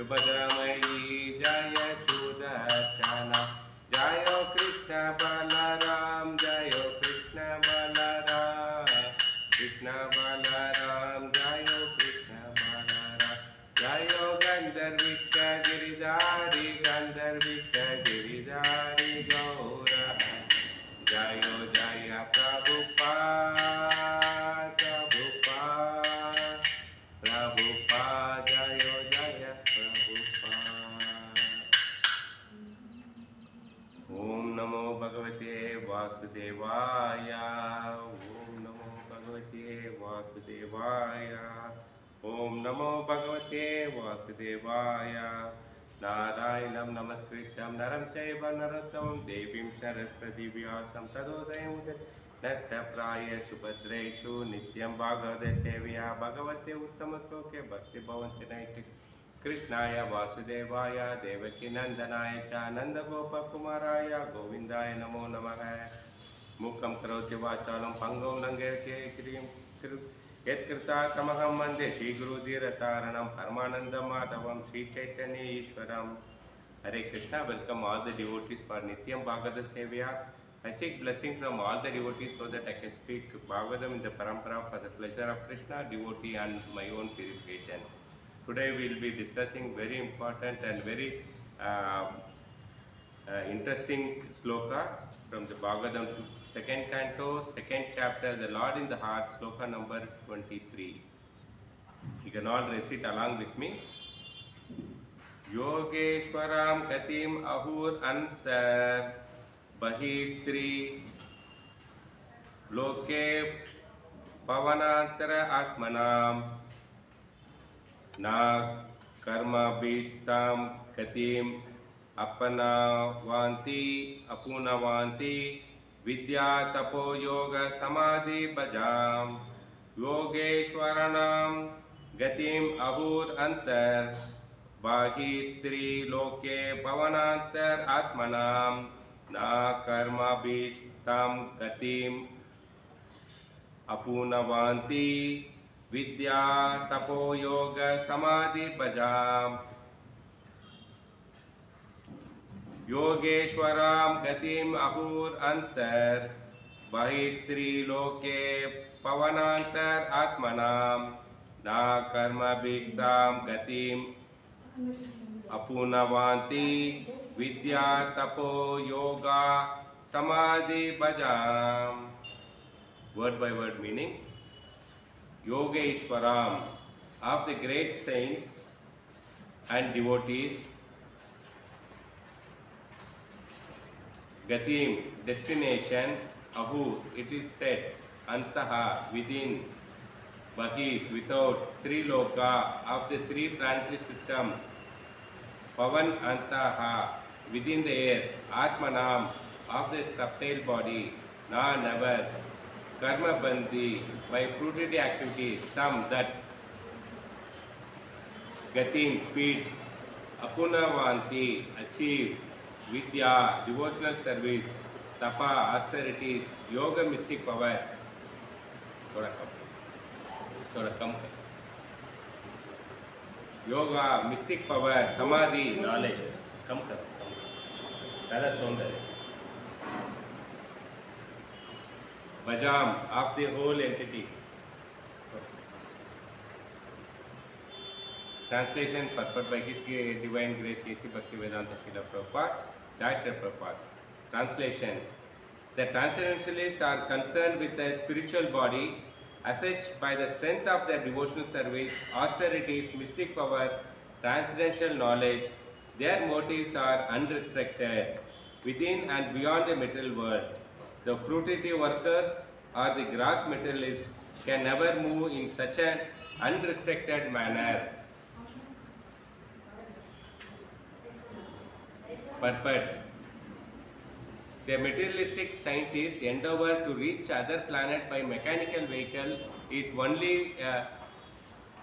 ಶುಭ नरोत्तमं देवीं सरस्वती व्यासं तदोदयं नष्टप्राय सुभद्रेषु नित्यं भागवतसेव्या भगवते उत्तमश्लोके भक्तिभवन्ति नैतिक। कृष्णाय वासुदेवाय देवकीनन्दनाय च नन्दगोपकुमाराय गोविन्दाय नमो नमः। मूकं करोति वाचालं पङ्गौ लङ्घयते क्रियं कृ यत्कृताकमहं वंदे श्रीगुरुधीरतारणं परमानन्दं माधवं Sri Chaitanya ईश्वरम् Hare Krishna, welcome all the devotees for Nityam Bhagavata Sevya. I seek blessing from all the devotees so that I can speak Bhagavatam in the parampara for the pleasure of Krishna, devotee and my own purification. Today we will be discussing very important and very uh, uh, interesting sloka from the Bhagavatam, second canto, second chapter, the Lord in the Heart, sloka number 23. You can all recite along with me. योगेश्वरां गतिम् अहुरन्तर् बहिस्त्री। लोके पवनान्तर आत्मनां। न कर्मभीष्टां गतिम् अपनावान्ति अपुनवान्ति विद्या तपो योग समाधि भजां योगेश्वराणां गतिम् अहुरन्तर् बाहि स्त्रीलोके भवनान्तरात्मनां न कर्माभीष्टां गतिम् अपूनवान्ति विद्या तपो योग समाधि भजाम योगेश्वराम गतिम अहूर तपोयोगसमाधिभजाम्। योगेश्वरां गतिम् अपूर्अन्तर् बहिस्त्रीलोके पवनान्तरात्मनां न कर्मभीष्टां गतिम अपूनवांती विद्या तपो योगा समाधि बजाम word by word meaning योगेश्वराम of the great saint and devotees गतिम destination अहू इट इज़ सेट अंत विद इन बहिस् विथउट थ्री लोका of the three planetary system पवन अंत विदिन द एयर आत्मनाम आफ् द सप्टेल बाडी ना नवर कर्म बंदी by fruitive activity some that गति स्पीड अपूर्णवांति अचीव विद्या डिवोशनल सर्विस तपा आस्टरीटी योग मिस्टिक पवर थोड़ा कम थोड़ा कम है योगा मिस्टिक पावर समाधि नॉलेज कम कर कम करो पहला सौंदर्य। बजाम, आप the whole entity translation purport by किसकी डिवाइन ग्रेस ये भक्ति वेदांत शिला प्रपात चार्टर प्रपात translation the transcendentalists are concern with the spiritual body as such by the strength of their devotional service, austerities, mystic power, transcendental knowledge, their motives are unrestricted within and beyond the material world. The fruitative workers or the gross materialists can never move in such an unrestricted manner. Purport The materialistic scientists endeavor to reach other planet by mechanical vehicle is only a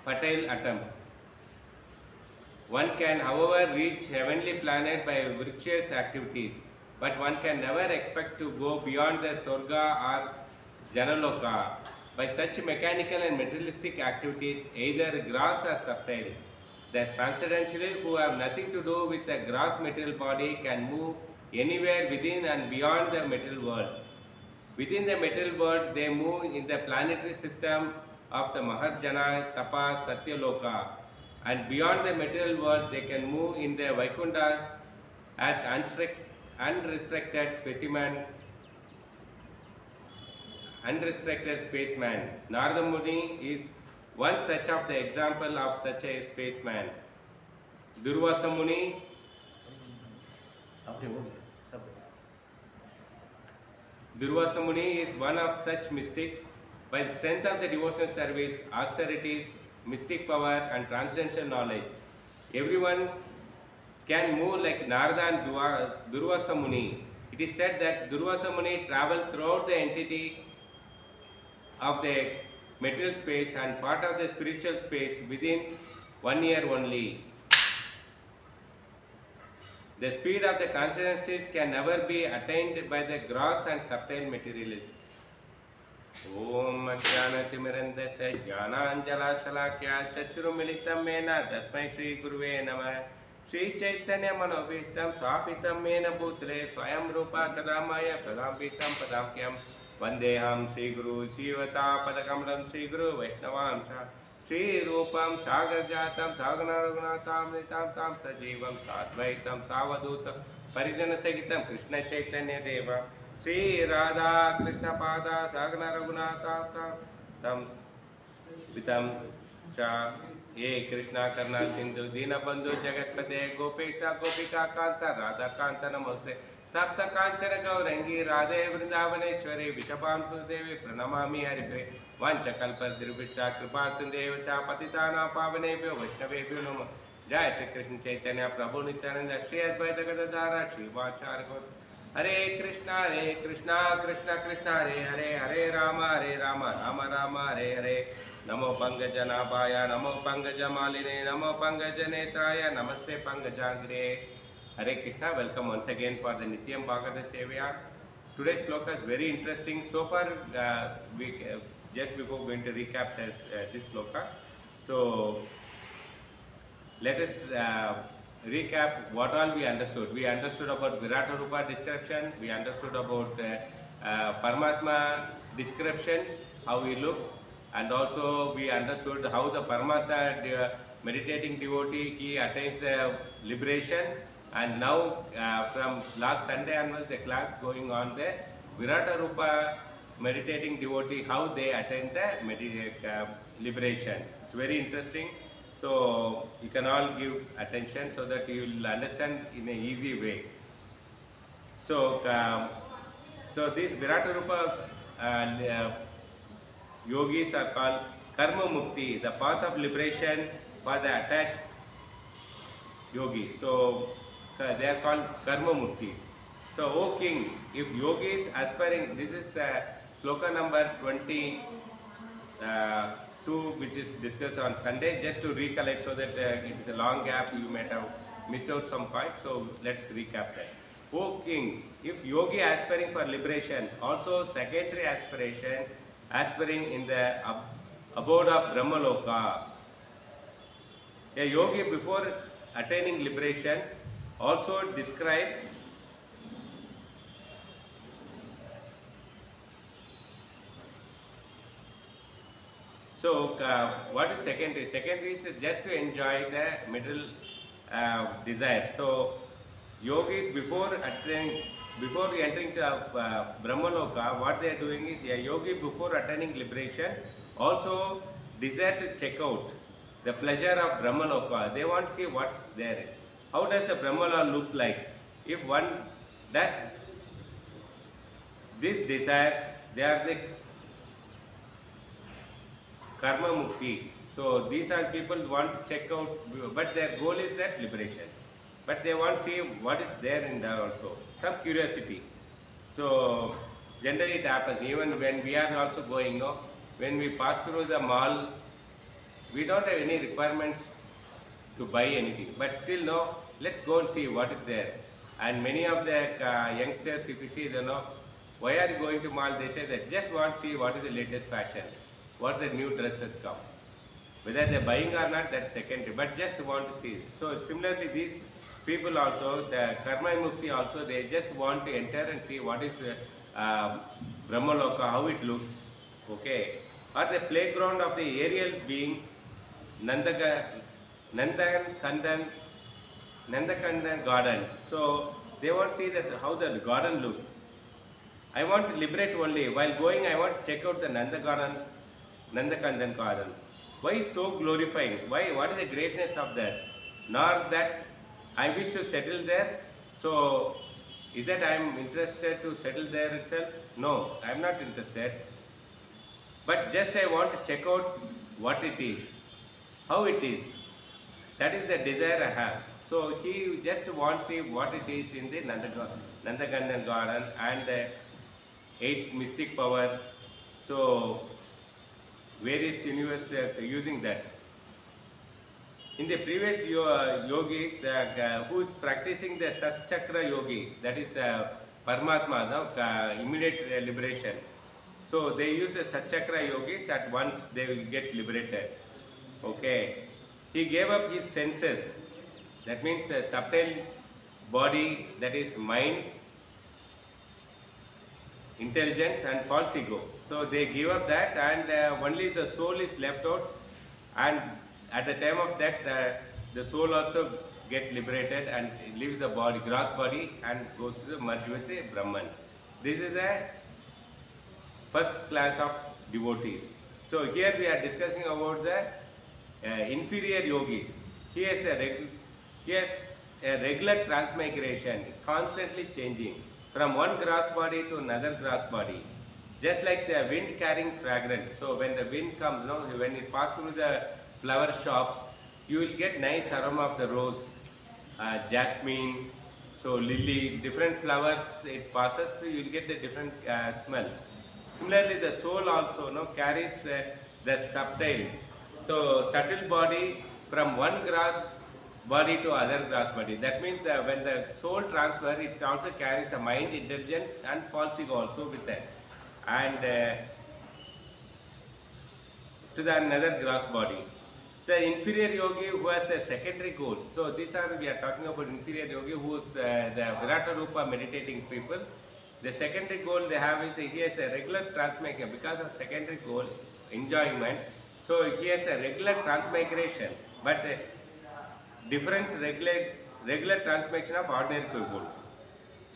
fertile attempt. One can, however, reach heavenly planet by virtuous activities, but one can never expect to go beyond the Sorga or Janaloka by such mechanical and materialistic activities, either gross or subtle. The transcendentalists who have nothing to do with the gross material body can move anywhere within and beyond the material world. Within the material world, they move in the planetary system of the Maharjana, Tapa, Satyaloka. And beyond the material world, they can move in the Vaikunthas as unrestricted specimen, unrestricted spaceman. Muni is one such of the example of such a spaceman. Durvasa Durvasamuni is one of such mystics. By the strength of the devotional service, austerities, mystic power and transcendental knowledge, everyone can move like Narada and Durvasamuni. It is said that Durvasamuni traveled throughout the entity of the material space and part of the spiritual space within one year only. The speed of the transcendentalists can never be attained by the gross and subtle materialist. ॐ ज्ञानतिमिरन्दस्य ज्ञानाञ्जलाशलाख्या चक्षुरुमिलितं मेन तस्मै श्रीगुरुवे नमः। श्रीचैतन्यमनोभीष्टं स्थापितं main भूतले स्वयं रूपा तदामय प्रदाम्बिषं पदाख्यं वन्देऽहं श्रीगुरु श्रीवतापदकमलं श्रीगुरु वैष्णवां च श्रीरूपं सागरजातं सागररघुनाथामृतां तां तजीवं साद्वैतं, सावधूतं, परिजनसहितं, कृष्णचैतन्यदेव। श्रीराधा कृष्णपादा सागररघुनाथा तं पितं च हे कृष्णा करुणा सिंधु दीनबंधु जगत्पते, गोपेश, गोपिका कांत राधा कांत नमोस्ते। तप्त कांचन गौरंगी राधे वृंदावनेश्वरी विषपां सुदेवी प्रणमामि हरिप्रे वाञ्छकल्पद्रुभिष्टा कृपा सिन्धेव च पतितानां पावनेभ्यो वैष्णवेभ्यो नमः। जय श्री कृष्ण चैतन्य प्रभु नित्यानंद श्री अद्वैत गदाधारा श्रीवाचार्य हरे कृष्णा हरे कृष्णा कृष्ण कृष्ण हरे हरे हरे राम हरे राम राम राम हरे हरे। नमो पंकजनाभाय नमो पंकजमालिने नमो पंकजनेत्राय नमस्ते पंकजाग्रे। Hare Krishna welcome once again for the nityam bhagavata sloka is very interesting. So far uh, we uh, just before going to recap this, uh, this sloka so let us uh, recap what all we understood. We understood about Virata Rupa description, we understood about uh, uh, Paramatma descriptions, how he looks, and also we understood how the Paramatma de- meditating devotee he attains the liberation. And now, uh, from last Sunday onwards, the class going on the Virata Rupa meditating devotee, how they attain the medita- uh, liberation. It's very interesting. So you can all give attention so that you will understand in an easy way. So, um, so these Virata Rupa uh, uh, yogis are called Karma Mukti, the path of liberation for the attached yogis. So uh, they are called Karma Muktis. So, O King, if yogis aspiring, this is uh, sloka number 20. Uh, which is discussed on Sunday just to recollect so that uh, it is a long gap you might have missed out some point so let's recap that. O king, if yogi aspiring for liberation, also secondary aspiration, aspiring in the ab- abode of Brahmaloka. A yogi before attaining liberation also describes So, uh, what is secondary? Secondary is just to enjoy the middle uh, desire. So, yogis before attaining, before entering to uh, Brahmaloka, what they are doing is a yogi before attaining liberation also desire to check out the pleasure of Brahmaloka. They want to see what's there. How does the Brahmaloka look like? If one does these desires, they are the karma mukti. So these are people want to check out, but their goal is that liberation. But they want to see what is there in there also. Some curiosity. So generally it happens even when we are also going, no, when we pass through the mall, we don't have any requirements to buy anything. But still, no, let's go and see what is there. And many of the uh, youngsters, if you see, they know, why are you going to mall? They say that just want to see what is the latest fashion, what the new dresses come. Whether they're buying or not, that's secondary, but just want to see. So similarly, these people also, the karma mukti also, they just want to enter and see what is uh, uh, Brahmaloka, how it looks, okay. Or the playground of the aerial being, Nandaga, Nandan Kandan, Nandakandan garden. So they want to see that how the garden looks. I want to liberate only. While going, I want to check out the Nanda garden, Nandakandan garden. Why so glorifying? Why? What is the greatness of that? Nor that I wish to settle there. So is that I am interested to settle there itself? No, I am not interested. But just I want to check out what it is, how it is. That is the desire I have. So he just wants to see what it is in the Nanda, Nandakandan garden and the eight mystic power. So various universe uh, using that. In the previous yo- yogis uh, uh, who is practicing the Sat Chakra yogi, that is uh, Paramatma, no? uh, immediate uh, liberation. So they use the Sat Chakra yogis at once they will get liberated. Okay. He gave up his senses. That means a subtle body, that is mind, intelligence and false ego. So they give up that and uh, only the soul is left out and at the time of that uh, the soul also get liberated and leaves the body, gross body and goes to the merge with the Brahman. This is a first class of devotees. So here we are discussing about the uh, inferior yogis. He has a he has a regular transmigration, constantly changing from one grass body to another grass body. Just like the wind carrying fragrance. So when the wind comes, no, when it passes through the flower shops, you will get nice aroma of the rose, uh, jasmine, so lily, different flowers it passes through, you will get the different uh, smell. Similarly, the soul also no, carries uh, the subtle. So subtle body from one grass body to other grass body. That means uh, when the soul transfer, it also carries the mind, intelligence and false ego also with that. And uh, to the another gross body. The inferior yogi who has a secondary goal. So these are, we are talking about inferior yogi who is uh, the Virata Rupa meditating people. The secondary goal they have is he has a regular transmigration because of secondary goal, enjoyment. So he has a regular transmigration, but uh, different regular, regular transmigration of ordinary people.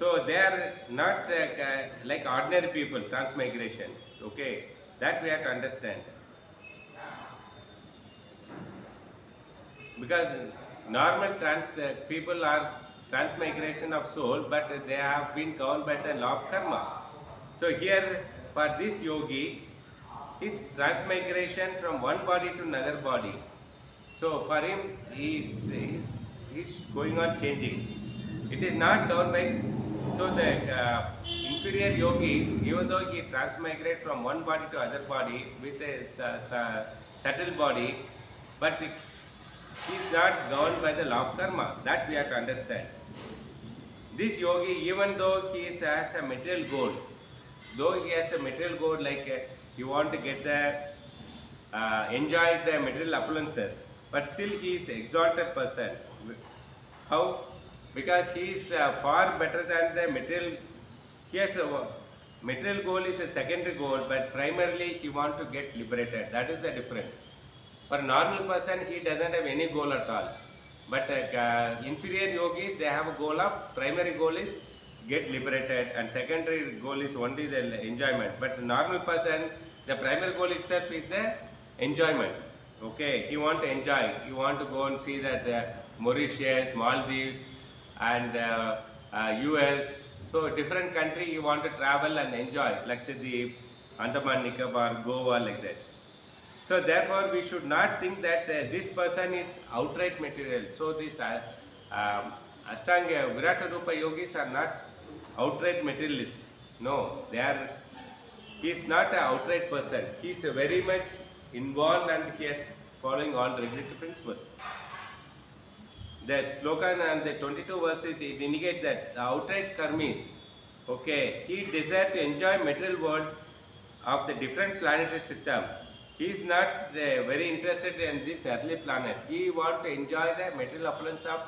So they are not uh, like ordinary people, transmigration. Okay, that we have to understand. Because normal trans uh, people are transmigration of soul, but they have been governed by the law of karma. So here, for this yogi, his transmigration from one body to another body. So for him, he is he's, he's going on changing. It is not governed by. So the uh, inferior yogis, even though he transmigrate from one body to other body with a su- su- subtle body, but he is not governed by the law of karma. That we have to understand. This yogi, even though he is, has a material goal, though he has a material goal like uh, he want to get the uh, enjoy the material opulences, but still he is exalted person. How? Because he is uh, far better than the material. He has a material goal is a secondary goal, but primarily he wants to get liberated. That is the difference. For normal person, he doesn't have any goal at all. But uh, inferior yogis, they have a goal of primary goal is get liberated, and secondary goal is only the enjoyment. But the normal person, the primary goal itself is the enjoyment. Okay, he want to enjoy. He want to go and see that uh, Mauritius, Maldives, and uh, uh, US. So different country you want to travel and enjoy, Lakshadweep, Andaman Nicobar, Goa, like that. So therefore, we should not think that uh, this person is outright material. So this uh, um, Ashtanga Virata Rupa yogis are not outright materialist. No, they are. He is not an outright person. He is very much involved and he is following all regulative principles. The slogan and the 22 verses it indicates that the outright karmis, okay, he desire to enjoy material world of the different planetary system. He is not uh, very interested in this earthly planet. He want to enjoy the material opulence of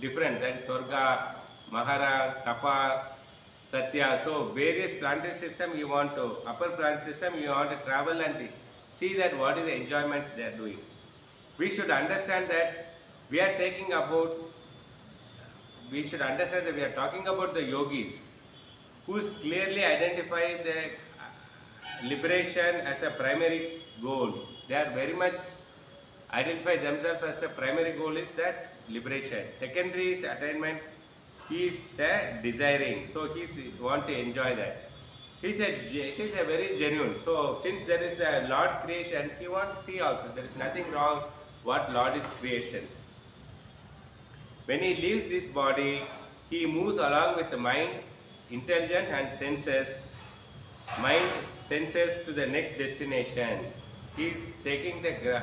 different, that is Swarga, Mahara, Tapa, Satya. So various planetary system you want to, upper planetary system you want to travel and see that what is the enjoyment they are doing. We should understand that we are taking about, we should understand that we are talking about the yogis who is clearly identify the liberation as a primary goal. They are very much identify themselves as a primary goal is that liberation. Secondary is attainment. He is the desiring. So he is want to enjoy that. He said it is a very genuine. So since there is a Lord creation, he wants to see also. There is nothing wrong what Lord is creations. When he leaves this body, he moves along with the mind's intelligence and senses, mind senses to the next destination. He is taking the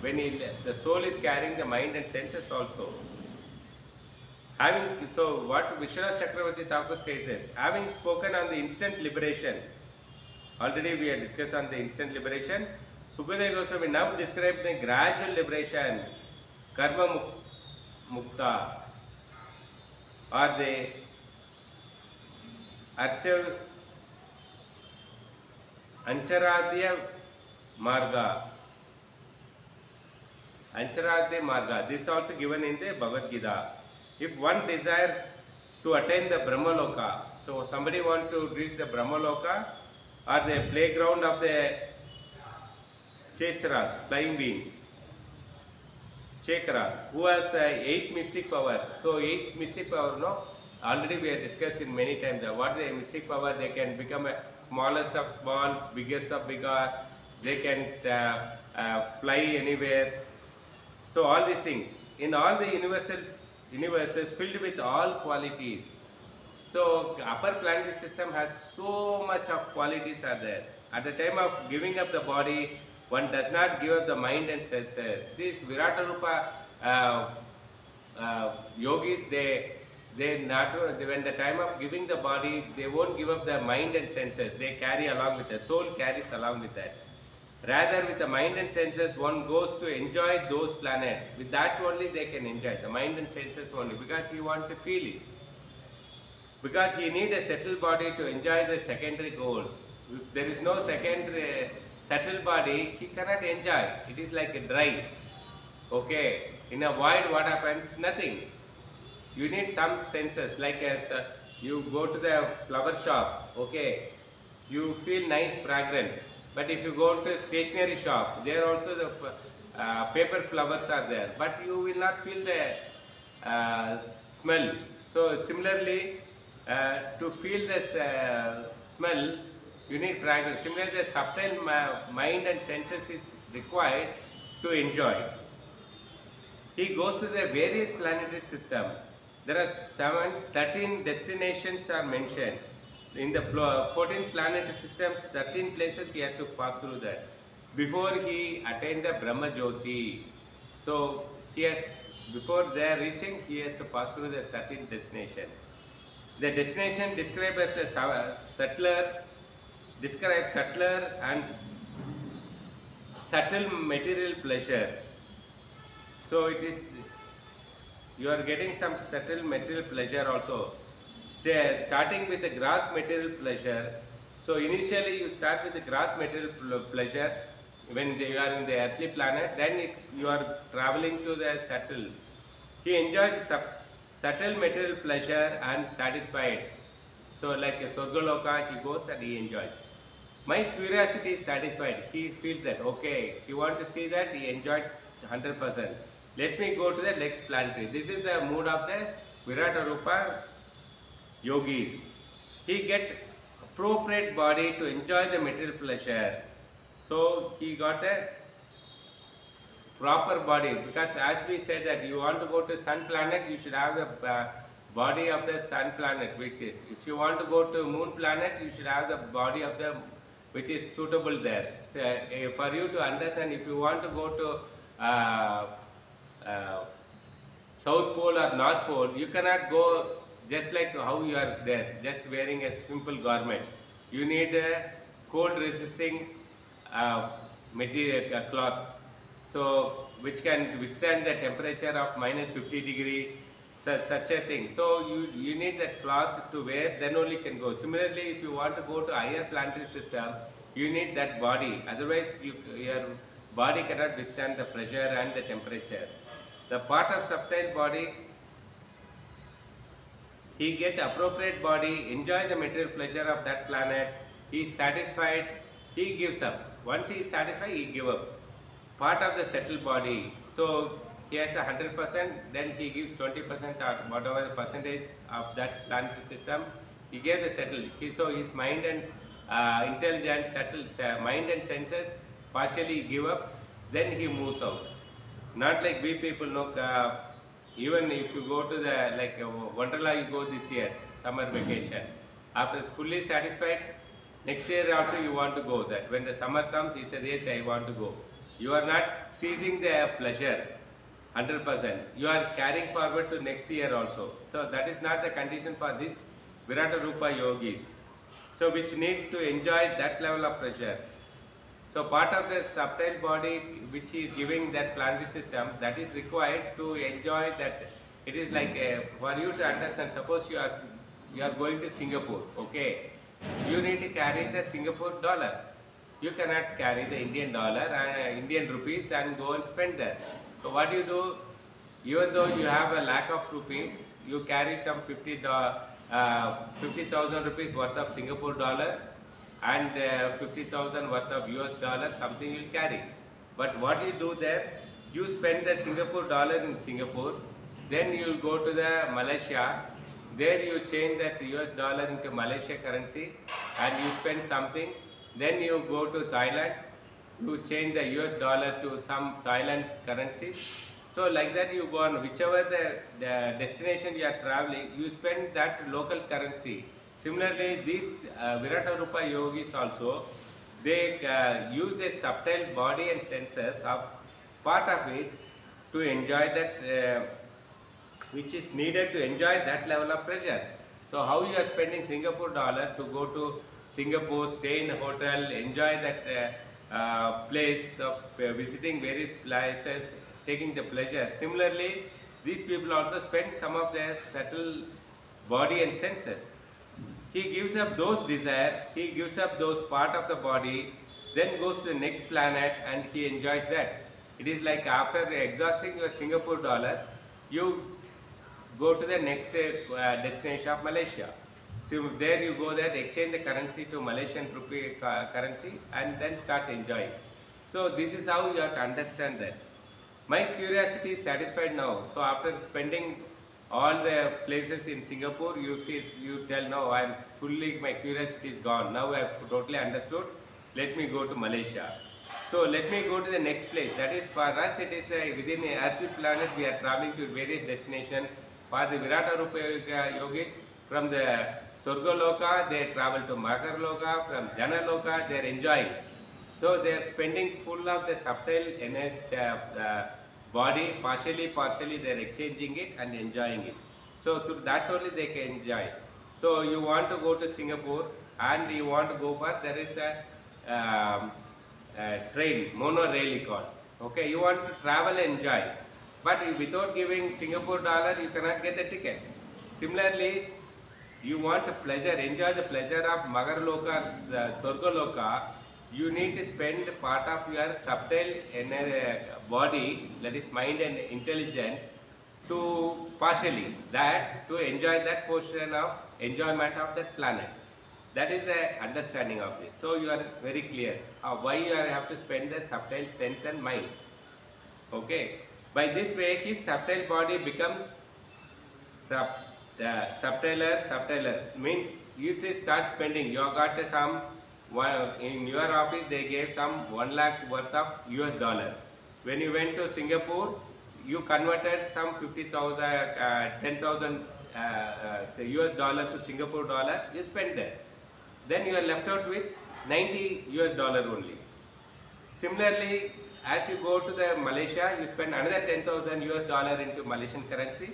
when he the soul is carrying the mind and senses also. Having so what Vishwanath Chakravarti Thakur says it, having spoken on the instant liberation, already we have discussed on the instant liberation. Sukadeva Goswami now describes the gradual liberation, karma muk- mukta, or the archav ancharadya marga. Ancharadya marga. This is also given in the Bhagavad Gita. If one desires to attain the Brahmaloka, so somebody want to reach the Brahmaloka or the playground of the Checharas, flying being, Chekaras, who has uh, eight mystic power. So eight mystic power, no? Already we have discussed in many times what is the mystic power, they can become a smallest of small, biggest of bigger, they can uh, uh, fly anywhere. So all these things, in all the universal universes filled with all qualities. So upper planetary system has so much of qualities are there. At the time of giving up the body, one does not give up the mind and senses. These Virata Rupa uh, uh, yogis, they they not when the time of giving the body, they won't give up the mind and senses. They carry along with that. Soul carries along with that. Rather, with the mind and senses, one goes to enjoy those planets. With that only they can enjoy the mind and senses only because he wants to feel it. Because he need a settled body to enjoy the secondary goals. If there is no secondary settled body, he cannot enjoy. It is like a dry. Okay. In a void, what happens? Nothing. You need some senses, like as uh, you go to the flower shop. Okay. You feel nice fragrance. But if you go to a stationery shop, there also the uh, paper flowers are there, but you will not feel the uh, smell. So similarly, uh, to feel this uh, smell, you need fragrance. Similarly, the subtle mind and senses is required to enjoy. He goes to the various planetary system. There are seven, 13 destinations are mentioned. In the 14 planetary system, 13 places he has to pass through that before he attained the Brahma Jyoti. So he has, before there reaching, he has to pass through the 13 destination. The destination described as a settler, describes settler and subtle material pleasure. So it is, you are getting some subtle material pleasure also. Starting with the gross material pleasure. So initially you start with the gross material pleasure when they are in the earthly planet, then it, you are traveling to the subtle. He enjoys sub, subtle material pleasure and satisfied. So like a Sorgaloka, he goes and he enjoys. My curiosity is satisfied. He feels that, okay, he want to see that, he enjoyed 100%. Let me go to the next planetary. This is the mood of the Virata Rupa yogis. He get appropriate body to enjoy the material pleasure. So he got a proper body because as we said that you want to go to sun planet you should have the uh, body of the sun planet if you want to go to moon planet you should have the body of the which is suitable there. So, uh, for you to understand if you want to go to uh, uh, south pole or north pole you cannot go just like how you are there just wearing a simple garment. You need a cold resisting uh, material uh, cloths so which can withstand the temperature of minus 50 degree such, such a thing so you you need that cloth to wear then only can go similarly if you want to go to higher planetary system you need that body otherwise you, your body cannot withstand the pressure and the temperature the part of subtle body he get appropriate body, enjoy the material pleasure of that planet. He is satisfied, he gives up. Once he is satisfied, he give up. Part of the settled body. So he has a hundred percent, then he gives twenty percent or whatever the percentage of that planetary system. He the settled. He, so his mind and uh, intelligence, settled uh, mind and senses partially give up. Then he moves out. Not like we people know. Uh, even if you go to the like uh, Wonderla, you go this year summer vacation. After fully satisfied, next year also you want to go. That when the summer comes, he says yes, I want to go. You are not seizing the pleasure, hundred percent. You are carrying forward to next year also. So that is not the condition for this Virata Rupa yogis. So which need to enjoy that level of pleasure. So part of the subtle body which is giving that planetary system that is required to enjoy that. It is like a, for you to understand. Suppose you are you are going to Singapore, okay? You need to carry the Singapore dollars. You cannot carry the Indian dollar and Indian rupees and go and spend there. So what you do? Even though you have a lack of rupees, you carry some 50 uh, 50,000 rupees worth of Singapore dollar and uh, 50,000 worth of US dollar something you'll carry. But what you do there, you spend the Singapore dollar in Singapore, then you go to the Malaysia, there you change that US dollar into Malaysia currency and you spend something, then you go to Thailand, you change the US dollar to some Thailand currency. So like that you go on, whichever the, the destination you are traveling, you spend that local currency. Similarly, these uh, Virata Rupa yogis also, they uh, use their subtle body and senses of part of it to enjoy that, uh, which is needed to enjoy that level of pleasure. So how you are spending Singapore dollar to go to Singapore, stay in a hotel, enjoy that uh, place of uh, visiting various places, taking the pleasure. Similarly, these people also spend some of their subtle body and senses he gives up those desire, he gives up those part of the body, then goes to the next planet and he enjoys that. It is like after exhausting your Singapore dollar, you go to the next uh, destination of Malaysia. So there you go there, exchange the currency to Malaysian rupee currency and then start enjoying. So this is how you have to understand that. My curiosity is satisfied now. So after spending all the places in Singapore, you see, you tell now I am fully, my curiosity is gone. Now I have totally understood. Let me go to Malaysia. So let me go to the next place. That is for us, it is within the earthly planet, we are traveling to various destinations. For the Virata Rupa yogis, from the Surgaloka, they travel to Makarloka, from Jana Janaloka, they are enjoying. So they are spending full of the subtle energy, of the body, partially, partially they are exchanging it and enjoying it. So through that only they can enjoy. So you want to go to Singapore and you want to go for, there is a, um, a train, monorail called. Okay, you want to travel and enjoy. But without giving Singapore dollar, you cannot get the ticket. Similarly, you want the pleasure, enjoy the pleasure of Magarloka, uh, Sorgaloka, you need to spend part of your subtle body, that is mind and intelligence, to partially that to enjoy that portion of enjoyment of that planet. That is the understanding of this. So you are very clear why you have to spend the subtle sense and mind. Okay. By this way, his subtle body becomes sub, uh, subtiler, subtiler means you just start spending. You got some in your office they gave some one lakh worth of US dollar. when you went to Singapore, you converted some 50,000, uh, 10,000 uh, uh, US dollar to Singapore dollar, you spend there. Then you are left out with 90 US dollar only. Similarly, as you go to the Malaysia, you spend another 10,000 US dollar into Malaysian currency,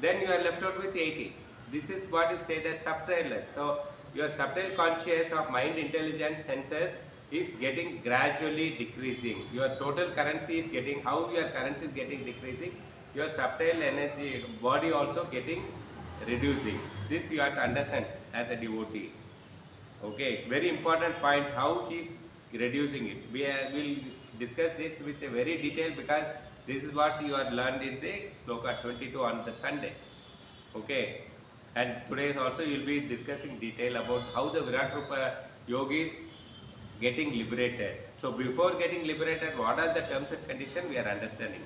then you are left out with 80. This is what is say the subtle. So your subtle conscious of mind intelligence senses is getting gradually decreasing. Your total currency is getting, how your currency is getting decreasing, your subtle energy body also getting reducing. This you have to understand as a devotee. Okay, it's very important point how he is reducing it. We will discuss this with a very detail because this is what you are learned in the sloka 22 on the Sunday. Okay, and today also you will be discussing detail about how the Virat Rupa yogis getting liberated. So before getting liberated, what are the terms and conditions we are understanding.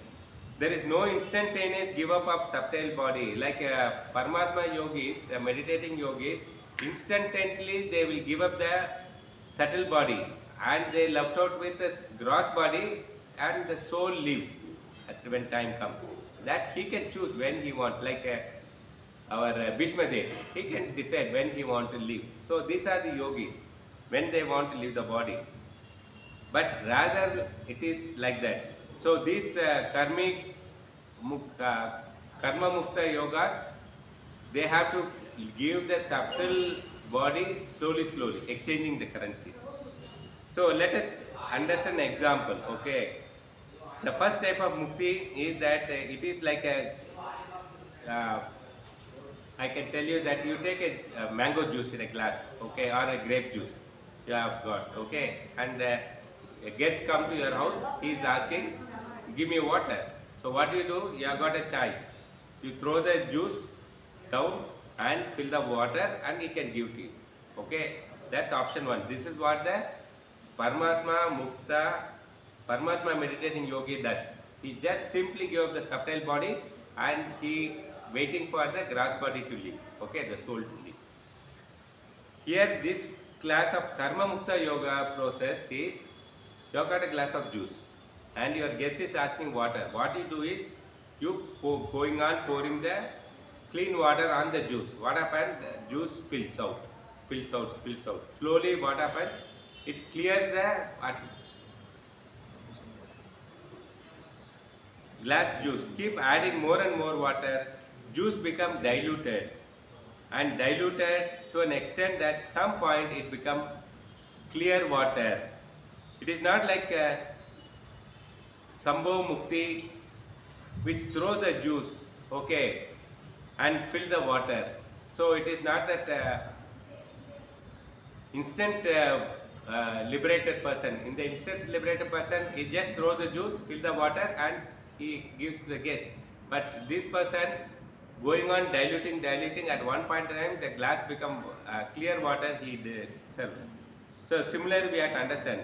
There is no instantaneous give up of subtle body. Like uh, Paramatma yogis, uh, meditating yogis, instantly they will give up the subtle body and they left out with the gross body and the soul at when time comes. That he can choose when he wants. Like uh, our uh, Bhishma Dev, he can decide when he want to leave. So these are the yogis when they want to leave the body. But rather it is like that. So these uh, karmic, muk- uh, karma mukta yogas, they have to give the subtle body slowly, slowly, exchanging the currencies. So let us understand an example, okay. The first type of mukti is that uh, it is like a, uh, I can tell you that you take a, a mango juice in a glass, okay, or a grape juice you have got, okay, and uh, a guest come to your house, he is asking, give me water. So what you do? You have got a choice. You throw the juice down and fill the water and he can give to you. Okay, that's option one. This is what the Paramatma Mukta, Paramatma meditating yogi does. He just simply give up the subtle body and he waiting for the gross body to live. Okay, the soul to live. Here this class of Karma Mukta Yoga process is you got a glass of juice and your guest is asking water. What you do is you go, going on pouring the clean water on the juice. What happens? The juice spills out, spills out, spills out. Slowly what happens? It clears the glass juice. Keep adding more and more water. Juice become diluted and diluted to an extent that some point it become clear water. It is not like a Sambho Mukti which throw the juice, okay, and fill the water. So it is not that uh, instant uh, uh, liberated person. In the instant liberated person, he just throw the juice, fill the water, and he gives the guest. But this person going on diluting, diluting. At one point in time, the glass become uh, clear water. He did serve. So similarly, we have to understand.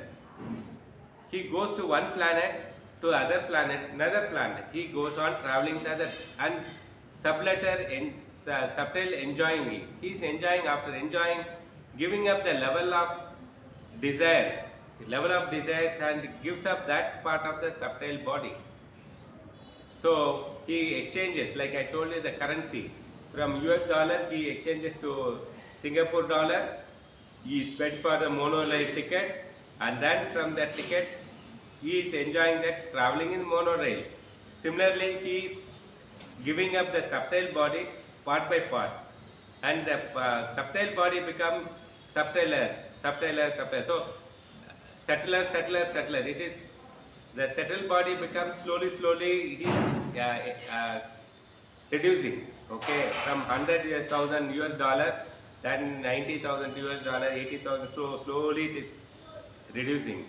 He goes to one planet to other planet, another planet. He goes on traveling to other and subletter en, uh, subtle enjoying it. He is enjoying after enjoying, giving up the level of desires, level of desires, and gives up that part of the subtle body. So he exchanges, like I told you, the currency from US dollar he exchanges to Singapore dollar. He is paid for the monorail ticket, and then from that ticket he is enjoying that traveling in monorail. Similarly, he is giving up the subtile body part by part, and the uh, subtle body become subtler, subtler, subtler. So subtler, subtler, subtler. It is the settled body becomes slowly, slowly uh, uh, reducing. Okay, from hundred thousand US dollar, then ninety thousand US dollar, eighty thousand. So slowly it is reducing.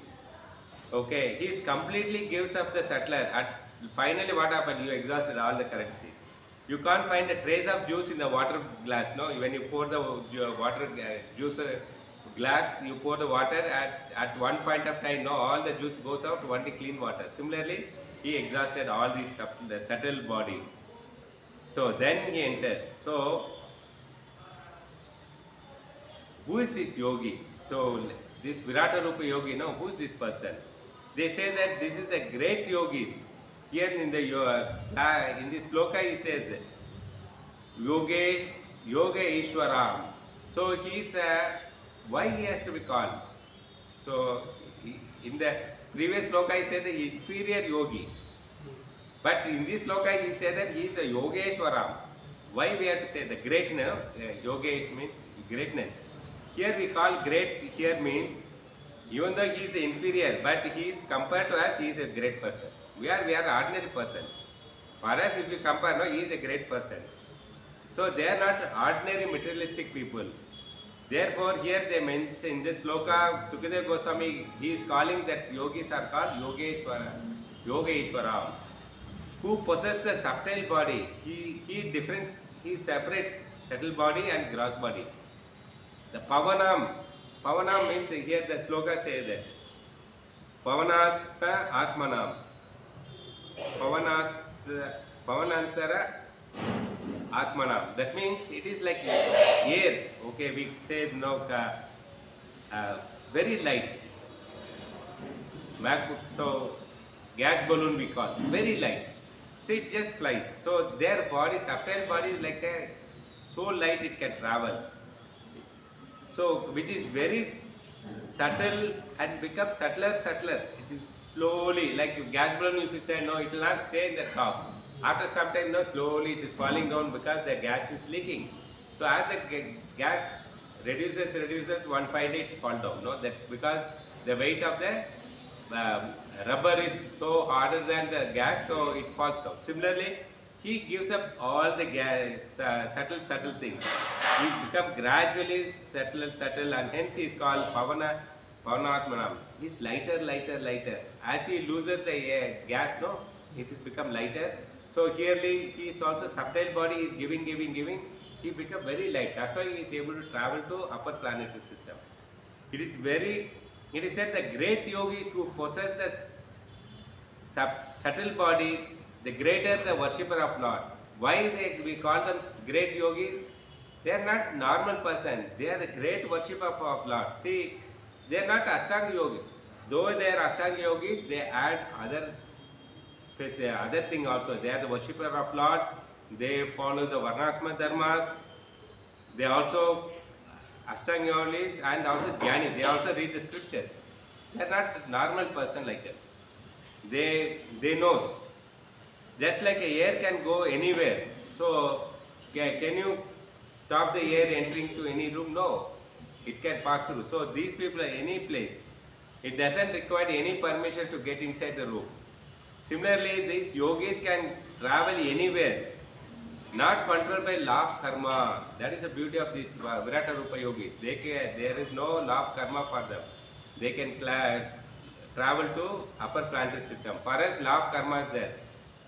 Okay, he is completely gives up the settler. At finally, what happened? You exhausted all the currencies. You can't find a trace of juice in the water glass. No, when you pour the uh, water uh, juice. Glass you pour the water at, at one point of time no all the juice goes out only clean water. Similarly he exhausted all these sub- the subtle body. So then he entered so who is this yogi? So this virata rupa yogi no who is this person? They say that this is the great yogis. Here in the uh, in this sloka he says Yoge Yoga Ishwaram. So he is uh, why he has to be called. So in the previous sloka he said the inferior yogi. But in this sloka he said that he is a Yogeshwaram. Why we have to say the greatness? Uh, Yogesh means greatness. Here we call great here means even though he is inferior, but he is compared to us, he is a great person. We are we are ordinary person. For us, if you compare, no, he is a great person. So they are not ordinary materialistic people. Therefore, here they mention in this sloka, Sukadeva Goswami, he is calling that yogis are called Yogeshwara, Yogeshwaram, who possess the subtle body. He, he different, he separates subtle body and gross body. The Pavanam, Pavanam means here the sloka says that Pavanata Atmanam, Pavanat, Pavanantara Atmanam. That means it is like air. Okay, we say no, uh, uh, very light. MacBook, so gas balloon we call very light. So it just flies. So their body, subtle body is like a so light it can travel. So which is very subtle and becomes subtler, subtler. It is slowly like gas balloon. If you say no, it will not stay in the top. After some time, no, slowly it is falling down because the gas is leaking. So as the gas reduces, reduces, one fine day it fall down. No, that because the weight of the um, rubber is so harder than the gas, so it falls down. Similarly, he gives up all the gas, uh, subtle, subtle things. He become gradually subtle, subtle, and hence he is called Pavana, Pavanatmanam. He is lighter, lighter, lighter. As he loses the air, gas, no, it is become lighter. So herely he is also subtle body is giving, giving, giving. He become very light. That's why he is able to travel to upper planetary system. It is very, it is said the great yogis who possess the sub, subtle body, the greater the worshipper of Lord. Why they, we call them great yogis? They are not normal person. They are the great worshipper of, of Lord. See, they are not Ashtanga yogis. Though they are Ashtanga yogis, they add other face uh, other thing also. They are the worshipper of Lord. They follow the Varnashrama dharmas. They also Ashtanga yogis and also Jnani. They also read the scriptures. They are not normal person like us. They they knows. Just like a air can go anywhere. So can you stop the air entering to any room? No. It can pass through. So these people are any place. It doesn't require any permission to get inside the room. Similarly, these yogis can travel anywhere, not controlled by law of karma. That is the beauty of these Virata Rupa yogis. They can, there is no law of karma for them. They can travel to upper planetary system. For us, law of karma is there.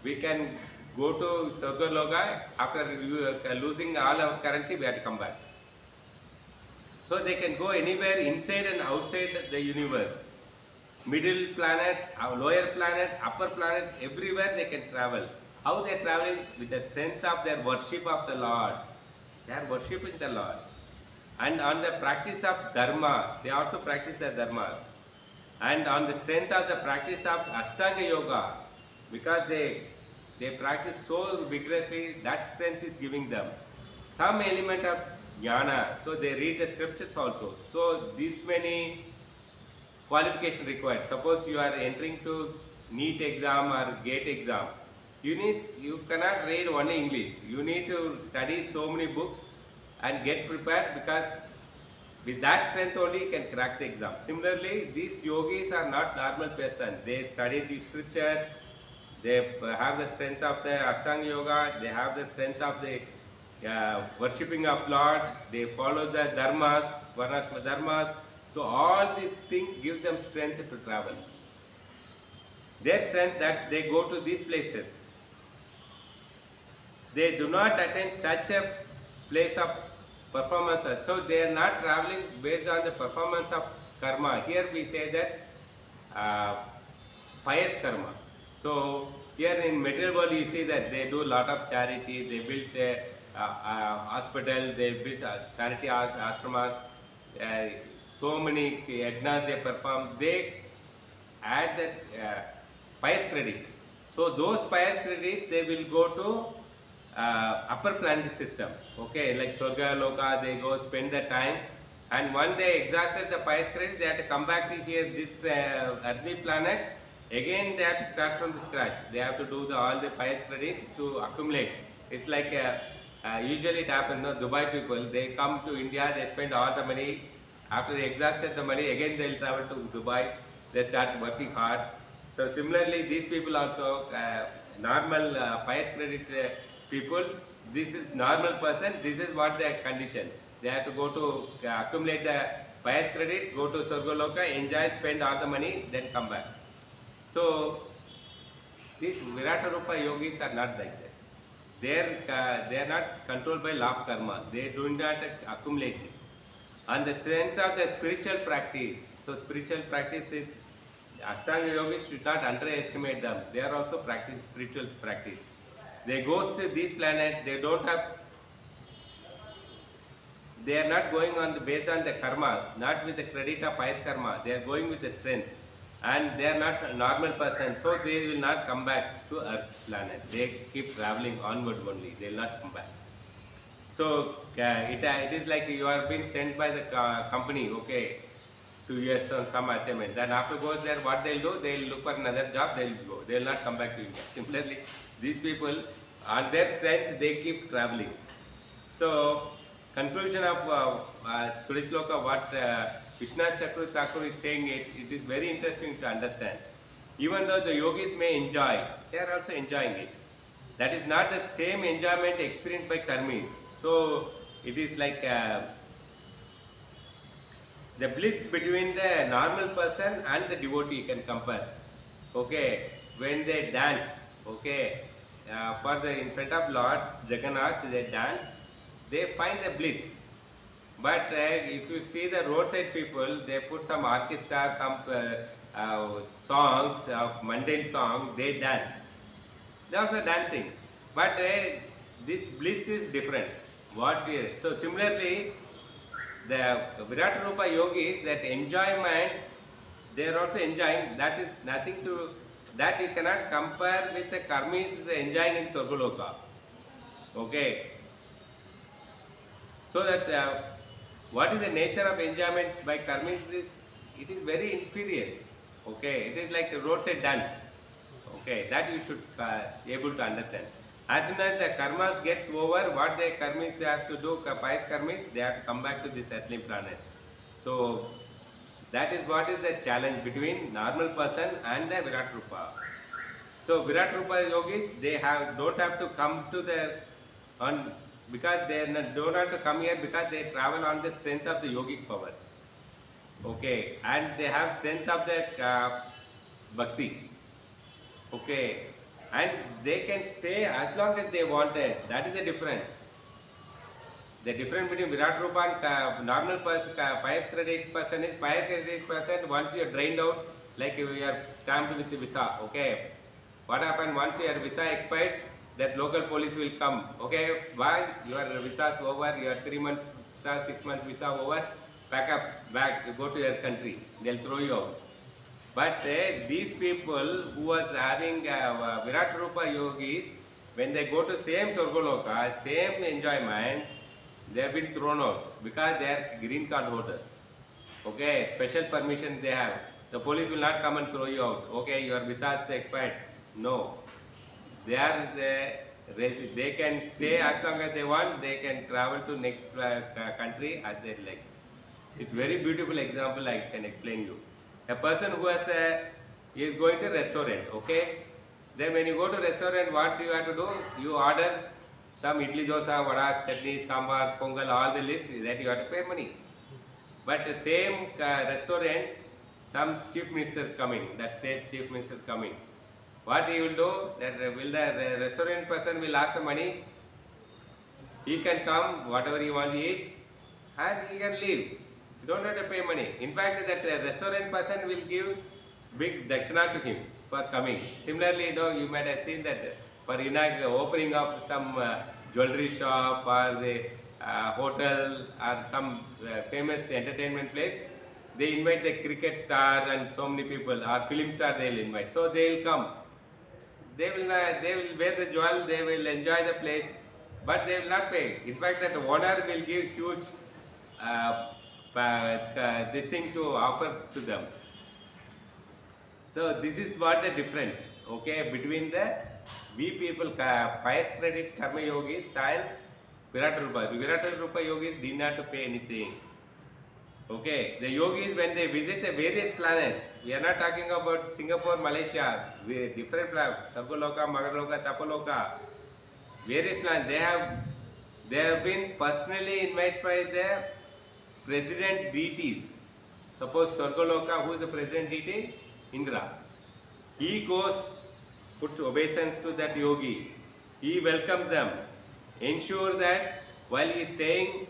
We can go to Swargaloka after uh, losing all our currency, we have to come back. So they can go anywhere inside and outside the universe. Middle planet, lower planet, upper planet, everywhere they can travel. How they are traveling? With the strength of their worship of the Lord. They are worshipping the Lord. And on the practice of Dharma, they also practice the Dharma. And on the strength of the practice of Ashtanga Yoga, because they they practice so vigorously, that strength is giving them some element of jnana. So they read the scriptures also. So these many qualification required. Suppose you are entering to NEET exam or GATE exam. You need you cannot read only English. You need to study so many books and get prepared because with that strength only you can crack the exam. Similarly, these yogis are not normal person. They study the scripture. They have the strength of the Ashtanga Yoga. They have the strength of the uh, worshipping of Lord. They follow the dharmas, Varnashrama dharmas. So all these things give them strength to travel. Their strength that they go to these places. They do not attend such a place of performance. So they are not traveling based on the performance of karma. Here we say that uh, pious karma. So here in material world you see that they do a lot of charity. They built a uh, uh, hospital. They built uh, charity as- ashramas. So many yajnas they perform. They add that uh, pious credit. So those pious credit they will go to uh, upper planet system. Okay, like Swarga, Loka, they go spend the time, and when they exhausted the pious credit, they have to come back to here this uh, earthly planet. Again, they have to start from the scratch. They have to do the, all the pious credit to accumulate. It's like uh, uh, usually it happens. No, Dubai people they come to India, they spend all the money. After they exhausted the money, again they'll travel to Dubai. They start working hard. So similarly, these people also uh, normal uh, pious credit uh, people. This is normal person. This is what their condition. They have to go to uh, accumulate the pious credit, go to Swargaloka, enjoy, spend all the money, then come back. So these Virata Rupa yogis are not like that. They are uh, they are not controlled by law of karma. They do not accumulate it. On the sense of the spiritual practice, so spiritual practice is Ashtanga yogis should not underestimate them. They are also practice spiritual practice. They go to these planets. They don't have. They are not going on the based on the karma, not with the credit of pious karma. They are going with the strength, and they are not a normal person, so they will not come back to Earth planet. They keep traveling onward only. They will not come back. So it, uh, it is like you are being sent by the company, okay, to US on some assignment. Then after goes there, what they'll do? They'll look for another job. They'll go. They'll not come back to India. Similarly, these people, on their strength, they keep traveling. So conclusion of uh, uh, Tulishloka, what uh, Vishnu Thakur is saying, it, it is very interesting to understand. Even though the yogis may enjoy, they are also enjoying it. That is not the same enjoyment experienced by karmis. So it is like uh, the bliss between the normal person and the devotee you can compare. Okay, when they dance, okay, uh, for the in front of Lord Jagannath, they dance, they find the bliss. But uh, if you see the roadside people, they put some orchestra, some uh, uh, songs of mundane song, they dance. They also dancing. But uh, this bliss is different. What is so similarly, the Virat Rupa yogis that enjoyment they are also enjoying. That is nothing to that you cannot compare with the karmis enjoying in Swargaloka. Okay. So that uh, what is the nature of enjoyment by karmis is it is very inferior. Okay, it is like a roadside dance. Okay, that you should uh, able to understand. As soon as the karmas get over, what the karmis have to do, pious karmis, they have to come back to this earthly planet. So that is what is the challenge between normal person and the Virat Rupa. So Virat Rupa yogis, they have don't have to come to the on because they don't have to come here because they travel on the strength of the yogic power. Okay, and they have strength of the uh, bhakti. Okay, and they can stay as long as they wanted. That is the difference. The difference between Virat Rupa and uh, normal person, uh, pious credit person is pious credit person. Once you are drained out, like you are stamped with the visa. Okay, what happens once your visa expires? That local police will come. Okay, why your visa is over? Your three months visa, six months visa over. Pack up, back. You go to your country. They'll throw you out. But uh, these people who was having uh, Virat Rupa yogis, when they go to same Swargaloka, same enjoyment, they have been thrown out because they are green card holders. Okay, special permission they have. The police will not come and throw you out. Okay, your visa is expired. No. They are the they can stay as long as they want. They can travel to next uh, country as they like. It's very beautiful example I can explain you. A person who has a is going to restaurant, okay? Then when you go to restaurant, what you have to do? You order some idli dosa, vada, chutney, sambar, pongal, all the list that you have to pay money. But the same uh, restaurant, some chief minister coming, that state's chief minister coming. What he will do? That will the restaurant person will ask the money. He can come, whatever he want to eat, and he can leave. Don't have to pay money. In fact, that restaurant person will give big dakshina to him for coming. Similarly, you know, you might have seen that for opening of some uh, jewelry shop or the uh, hotel or some uh, famous entertainment place, they invite the cricket star and so many people, or film star they'll invite. So they'll come. They will not, they will wear the jewel, they will enjoy the place, but they will not pay. In fact, that owner will give huge uh, uh, this thing to offer to them. So this is what the difference, okay, between the we people, pious credit karma yogis and Virat Rupa. The Rupa yogis did not pay anything. Okay, the yogis when they visit the various planets, we are not talking about Singapore, Malaysia, different planets, Swargaloka, Maharloka, Tapaloka, various planets. They have they have been personally invited by the president deities. Suppose Swargaloka, who is the president deity? Indra. He goes, puts obeisance to that yogi. He welcomes them. Ensure that while he is staying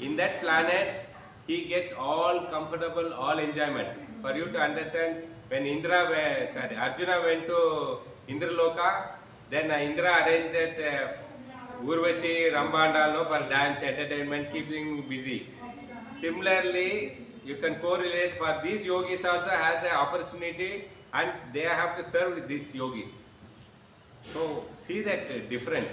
in that planet, he gets all comfortable, all enjoyment. For you to understand, when Indra, sorry, Arjuna went to Indra Indraloka, then Indra arranged that uh, Urvashi, Rambandalo for dance, entertainment, keeping busy. Similarly, you can correlate for these yogis also has the opportunity and they have to serve with these yogis. So see that difference.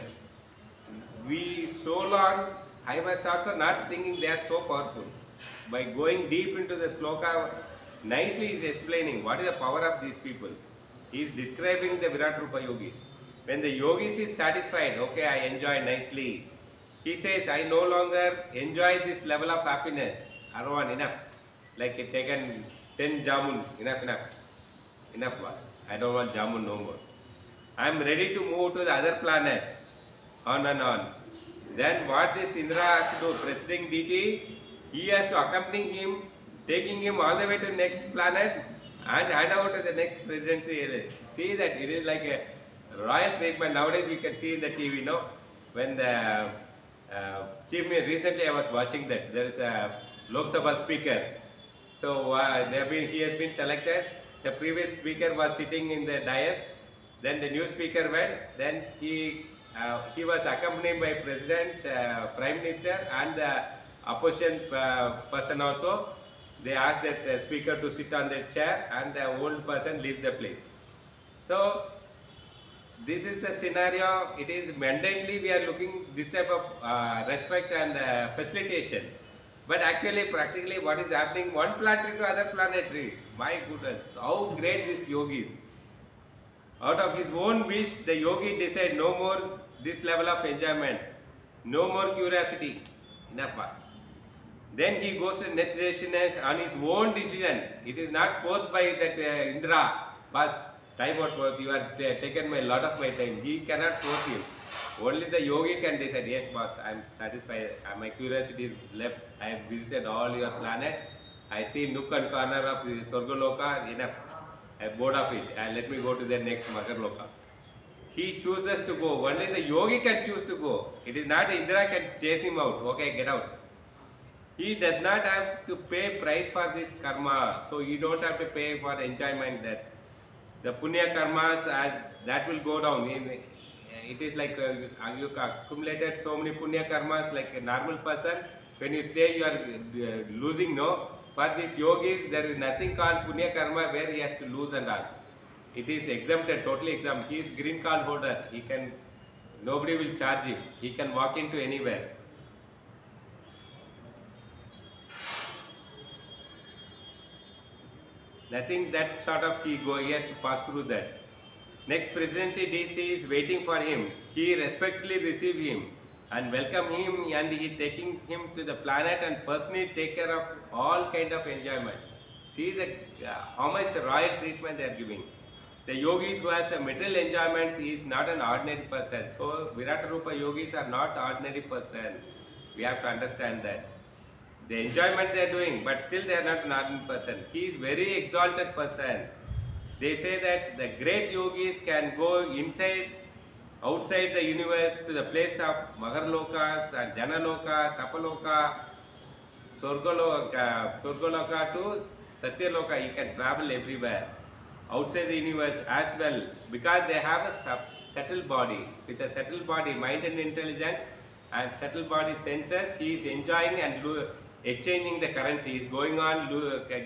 We so long, I was also not thinking they are so powerful. By going deep into the sloka, nicely is explaining what is the power of these people. He is describing the Virat Rupa yogis. When the yogis is satisfied, okay, I enjoy nicely. He says, I no longer enjoy this level of happiness. Want enough. Like it taken 10 jamun, enough, enough. Enough was. I don't want jamun no more. I am ready to move to the other planet. On and on. Then what this Indra has to do, presiding deity, he has to accompany him, taking him all the way to the next planet and hand over to the next presidency. See that it is like a royal treatment. Nowadays you can see in the TV, no? When the uh, chief recently I was watching that, there is a Lok Sabha speaker. So uh, they have been, he has been selected. The previous speaker was sitting in the dais. Then the new speaker went. Then he uh, he was accompanied by president, uh, prime minister, and the opposition uh, person also. They asked that uh, speaker to sit on the chair, and the old person leaves the place. So this is the scenario. It is mundanely we are looking this type of uh, respect and uh, facilitation. But actually, practically, what is happening? One planetary to other planetary. My goodness, how great this yogi is. Out of his own wish, the yogi decide no more this level of enjoyment, no more curiosity. Enough was. Then he goes to next destination on his own decision. It is not forced by that uh, Indra. Boss, time out was you have taken my lot of my time. He cannot force him. Only the yogi can decide. Yes, boss, I am satisfied. Uh, my curiosity is left. I have visited all your planet. I see nook and corner of the Sorgaloka. Enough. I am bored of it. Uh, let me go to the next Maharloka. He chooses to go. Only the yogi can choose to go. It is not Indra can chase him out. Okay, get out. He does not have to pay price for this karma. So you don't have to pay for enjoyment that. The punya karmas uh, that will go down. It is like uh, you accumulated so many punya karmas like a normal person. When you stay, you are uh, losing. No, for these yogis, there is nothing called punya karma where he has to lose and all. It is exempted, totally exempt. He is green card holder. He can, nobody will charge him. He can walk into anywhere. Nothing that sort of he go, he has to pass through that. Next president is waiting for him. He respectfully receive him and welcome him and he taking him to the planet and personally take care of all kind of enjoyment. See that uh, how much royal treatment they are giving. The yogis who has the material enjoyment is not an ordinary person. So Virat Rupa yogis are not ordinary person. We have to understand that. The enjoyment they are doing, but still they are not an ordinary person. He is very exalted person. They say that the great yogis can go inside, outside the universe to the place of Maharlokas and Janaloka, Tapaloka, Sorgaloka, Sorgaloka to Satyaloka. He can travel everywhere outside the universe as well because they have a subtle body. With a subtle body, mind and intelligence and subtle body senses, he is enjoying and exchanging the currency. is going on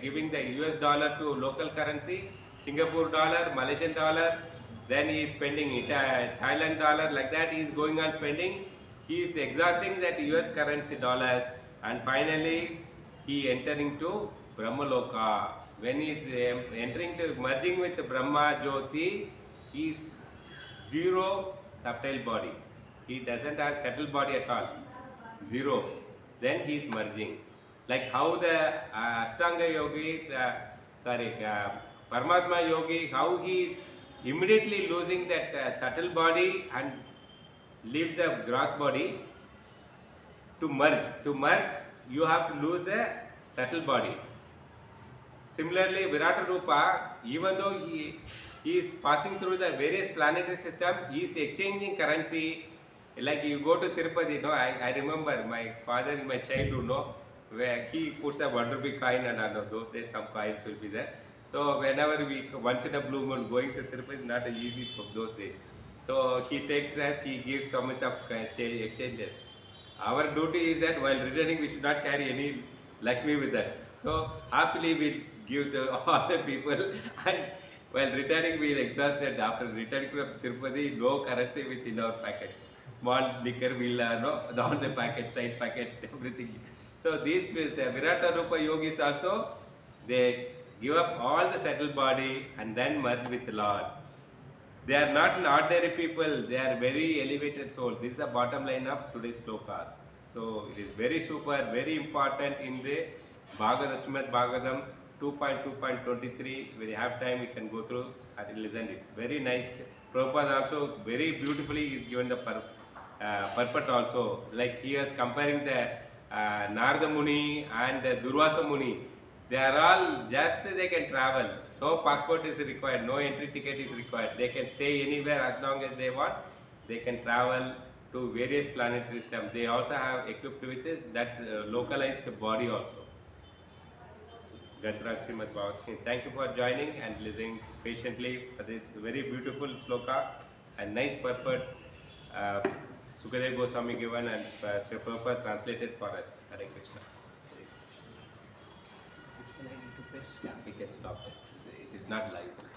giving the US dollar to local currency, Singapore dollar, Malaysian dollar. Then he is spending it, uh, Thailand dollar, like that. He is going on spending. He is exhausting that US currency dollars, and finally he entering to Brahmaloka. When he is entering to merging with Brahma Jyoti, he is zero subtle body. He doesn't have subtle body at all. Zero. Then he is merging. Like how the uh, Ashtanga yogis, uh, sorry, uh, Paramatma yogi, how he is immediately losing that uh, subtle body and leaves the gross body to merge. To merge, you have to lose the subtle body. Similarly, Virata Rupa, even though he, he is passing through the various planetary system, he is exchanging currency. Like you go to Tirupati, no, I, I remember my father in my childhood, no, where he puts a rupee coin and uh, those days some coins will be there. So whenever we, once in a blue moon, going to Tirupati is not easy for those days. So he takes us, he gives so much of uh, cha- exchanges. Our duty is that while returning, we should not carry any Lakshmi with us. So happily we'll give the all the people and while returning we'll exhaust it. After returning from Tirupati, no currency within our packet. Small liquor will uh, no all the packet, side packet, everything. So these uh, Virata Rupa yogis also they give up all the subtle body and then merge with the Lord. They are not an ordinary people, they are very elevated souls. This is the bottom line of today's slokas. So it is very super, very important in the Bhagavad Srimad Bhagavatam 2.2.23. When you have time, you can go through and listen it. Very nice. Prabhupada also very beautifully is given the pur- uh, purport also. Like he is comparing the Narada Muni and uh, Durvasa Muni. They are all just they can travel. No passport is required, no entry ticket is required. They can stay anywhere as long as they want. They can travel to various planetary systems. They also have equipped with it, that uh, localized body also. Gantraj Srimad. Thank you for joining and listening patiently for this very beautiful sloka and nice purport. Uh, Sukadev Goswami given and uh, Sri Prabhupada translated for us. Hare Krishna. Which one I need to press? Yeah, we can stop it. It is not live.